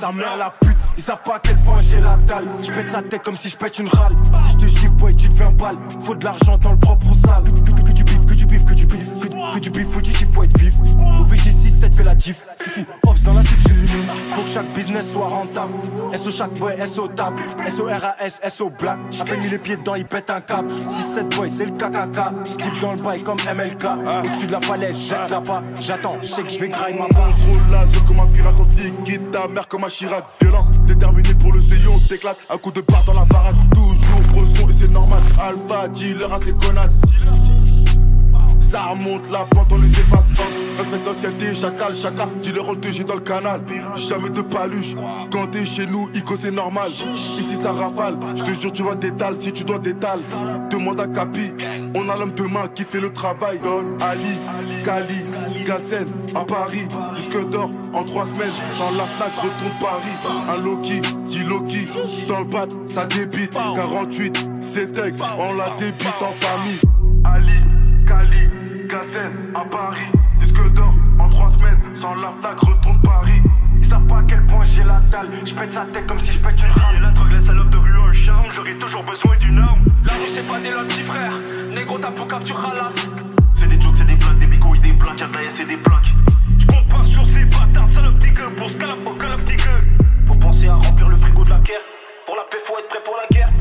Sa mère la pute, ils savent pas à quel point j'ai la dalle. Je pète sa tête comme si je pète une râle. Si je te gifle, boy, tu deviens balle. Faut de l'argent dans le propre ou sale. Que, que, que, que du bif, que du bif, que du bif, que, que du bif, faut du chiffre, faut être vif. OVG6, 7 fait la diff. Fou, Ops dans la cible, j'élimine. Faut que chaque business soit rentable. SO chaque boy, SO table. SO RAS, SO black. À peine mis les pieds dedans, il pète un câble. 6-7 boy, c'est le KKK. Deep dans le bail comme MLK. Au-dessus de la falaise, jette là-bas. J'attends, je sais que je vais grailler ma barre. Contrôle la zone comme un pirate, on liquide ta mère comme un Chirac violent. Déterminé pour le séyon, on t'éclate. Un coup de barre dans la baraque, toujours brosson et c'est normal. Alpha, dealer à ses connasses. Ça remonte la pente, on les efface. L'ancienneté, chacal, chacal. Dis le rôle de dans le canal. Jamais de paluche. Quand t'es chez nous, Ico c'est normal. Ici ça rafale. Je te jure, tu vas d'étal si tu dois d'étal. Demande à Capi. On a l'homme de main qui fait le travail. Don, Ali, Kali, Galsen, à Paris. Disque d'or en trois semaines. Sans la flaque, retourne Paris. Un Loki, dit Loki. Dans le bat, ça débite. 48, c'est tech. On la débite en famille. Ali, Kali, Gazen, à Paris. La retourne Paris. Ils savent pas à quel point j'ai la dalle. Je pète sa tête comme si je pète une râle. Et la drogue, la salope de rue, un charme. J'aurais toujours besoin d'une arme. La rue, c'est pas des lots, petit frère. Négro, ta poucave, tu ralasses. C'est des jokes, c'est des blagues, des bigouilles, des plaques, y'a de la S et des plaques. J'compte pas sur ces bâtards, salope des gueux. Pour ce calaf, au gueux. Faut penser à remplir le frigo de la guerre. Pour la paix, faut être prêt pour la guerre.